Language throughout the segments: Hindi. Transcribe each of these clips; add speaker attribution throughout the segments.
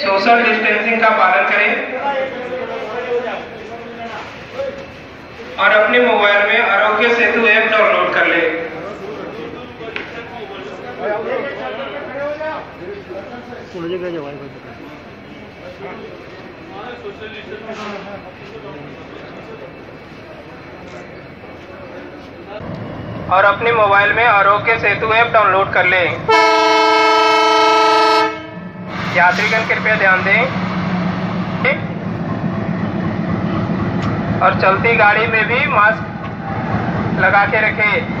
Speaker 1: सोशल डिस्टेंसिंग का पालन करें और अपने मोबाइल में आरोग्य सेतु ऐप डाउनलोड कर लें। और अपने मोबाइल में आरोग्य सेतु ऐप डाउनलोड कर लें। यात्रीगण कृपया ध्यान दें। और चलती गाड़ी में भी मास्क लगा के रखें।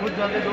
Speaker 2: खुद जाते दो